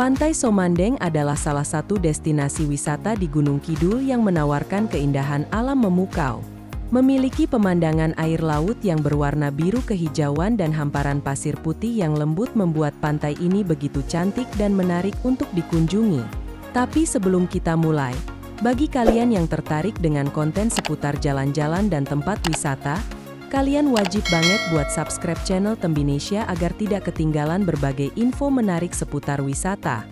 Pantai Somandeng adalah salah satu destinasi wisata di Gunung Kidul yang menawarkan keindahan alam memukau. Memiliki pemandangan air laut yang berwarna biru kehijauan dan hamparan pasir putih yang lembut membuat pantai ini begitu cantik dan menarik untuk dikunjungi. Tapi sebelum kita mulai, bagi kalian yang tertarik dengan konten seputar jalan-jalan dan tempat wisata, Kalian wajib banget buat subscribe channel Tembinesia agar tidak ketinggalan berbagai info menarik seputar wisata.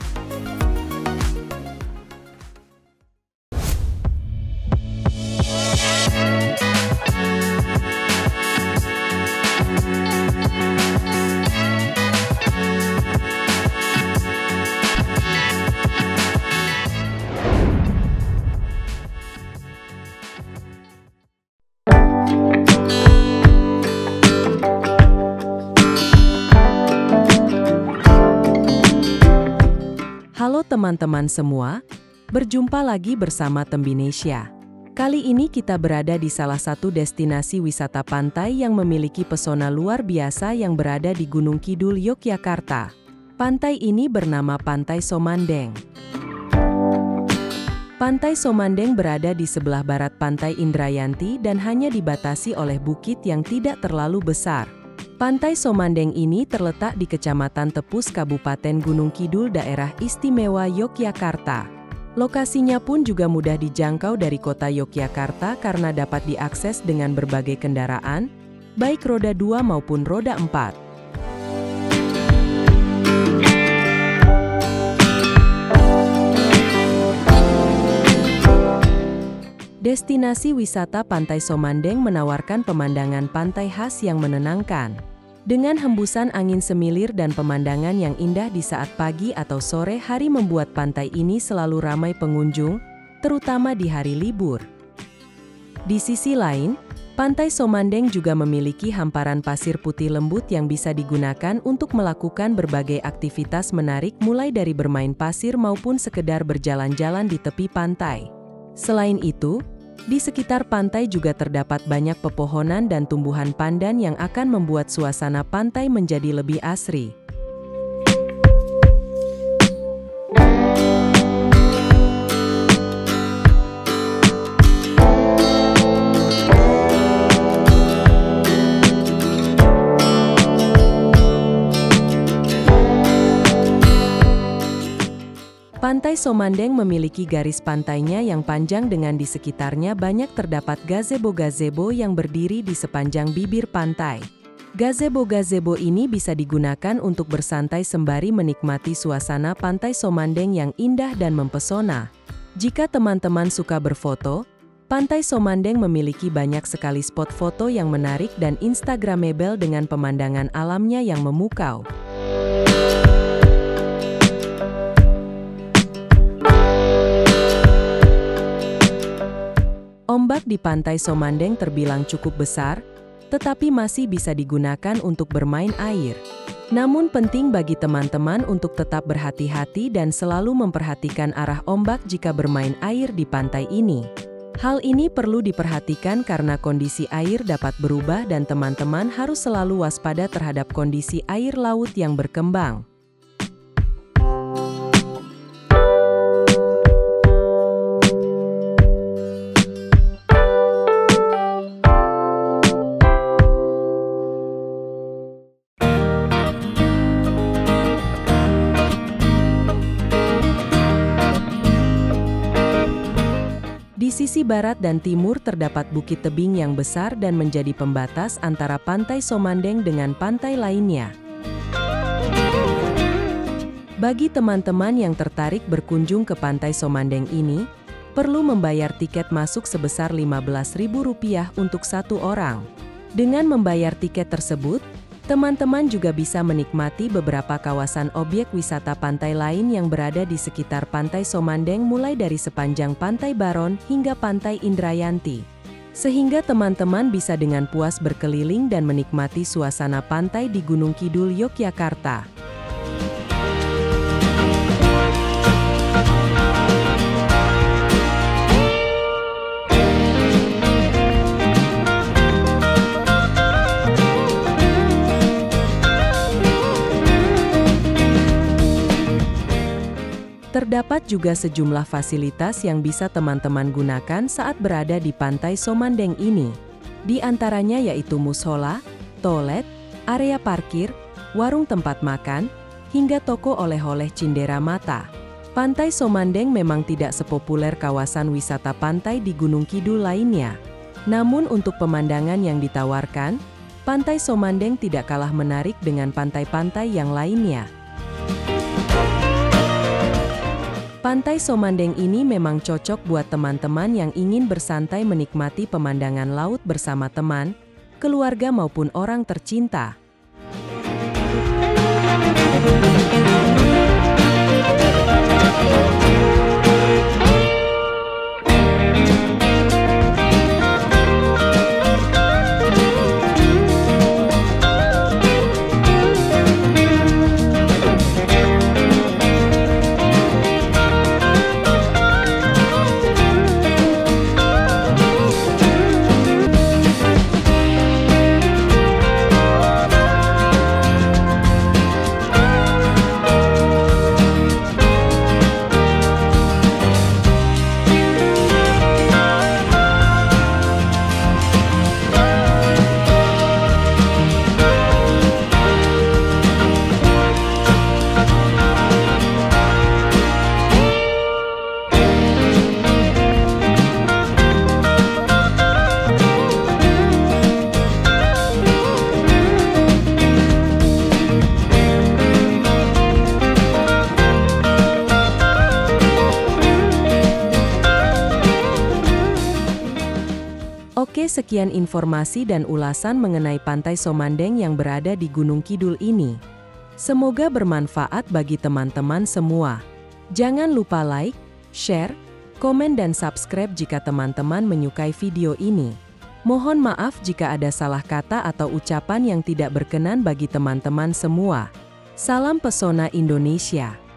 Teman-teman semua, berjumpa lagi bersama Tembinesia. Kali ini kita berada di salah satu destinasi wisata pantai yang memiliki pesona luar biasa yang berada di Gunung Kidul, Yogyakarta. Pantai ini bernama Pantai Somandeng. Pantai Somandeng berada di sebelah barat Pantai Indrayanti dan hanya dibatasi oleh bukit yang tidak terlalu besar. Pantai Somandeng ini terletak di Kecamatan Tepus Kabupaten Gunung Kidul daerah istimewa Yogyakarta. Lokasinya pun juga mudah dijangkau dari kota Yogyakarta karena dapat diakses dengan berbagai kendaraan, baik roda 2 maupun roda 4. Destinasi wisata Pantai Somandeng menawarkan pemandangan pantai khas yang menenangkan. Dengan hembusan angin semilir dan pemandangan yang indah di saat pagi atau sore hari membuat pantai ini selalu ramai pengunjung, terutama di hari libur. Di sisi lain, Pantai Somandeng juga memiliki hamparan pasir putih lembut yang bisa digunakan untuk melakukan berbagai aktivitas menarik mulai dari bermain pasir maupun sekedar berjalan-jalan di tepi pantai. Selain itu, di sekitar pantai juga terdapat banyak pepohonan dan tumbuhan pandan yang akan membuat suasana pantai menjadi lebih asri. Pantai Somandeng memiliki garis pantainya yang panjang dengan di sekitarnya banyak terdapat gazebo-gazebo yang berdiri di sepanjang bibir pantai. Gazebo-gazebo ini bisa digunakan untuk bersantai sembari menikmati suasana pantai Somandeng yang indah dan mempesona. Jika teman-teman suka berfoto, Pantai Somandeng memiliki banyak sekali spot foto yang menarik dan instagramable dengan pemandangan alamnya yang memukau. Ombak di pantai Somandeng terbilang cukup besar, tetapi masih bisa digunakan untuk bermain air. Namun penting bagi teman-teman untuk tetap berhati-hati dan selalu memperhatikan arah ombak jika bermain air di pantai ini. Hal ini perlu diperhatikan karena kondisi air dapat berubah dan teman-teman harus selalu waspada terhadap kondisi air laut yang berkembang. Sisi barat dan timur terdapat bukit tebing yang besar dan menjadi pembatas antara pantai Somandeng dengan pantai lainnya. Bagi teman-teman yang tertarik berkunjung ke pantai Somandeng ini, perlu membayar tiket masuk sebesar Rp15.000 untuk satu orang. Dengan membayar tiket tersebut, Teman-teman juga bisa menikmati beberapa kawasan objek wisata pantai lain yang berada di sekitar Pantai Somandeng mulai dari sepanjang Pantai Baron hingga Pantai Indrayanti. Sehingga teman-teman bisa dengan puas berkeliling dan menikmati suasana pantai di Gunung Kidul, Yogyakarta. Terdapat juga sejumlah fasilitas yang bisa teman-teman gunakan saat berada di Pantai Somandeng ini. Di antaranya yaitu musola, toilet, area parkir, warung tempat makan, hingga toko oleh-oleh cindera mata. Pantai Somandeng memang tidak sepopuler kawasan wisata pantai di Gunung Kidul lainnya. Namun untuk pemandangan yang ditawarkan, Pantai Somandeng tidak kalah menarik dengan pantai-pantai yang lainnya. Pantai Somandeng ini memang cocok buat teman-teman yang ingin bersantai menikmati pemandangan laut bersama teman, keluarga maupun orang tercinta. Sekian informasi dan ulasan mengenai Pantai Somandeng yang berada di Gunung Kidul ini. Semoga bermanfaat bagi teman-teman semua. Jangan lupa like, share, komen dan subscribe jika teman-teman menyukai video ini. Mohon maaf jika ada salah kata atau ucapan yang tidak berkenan bagi teman-teman semua. Salam pesona Indonesia.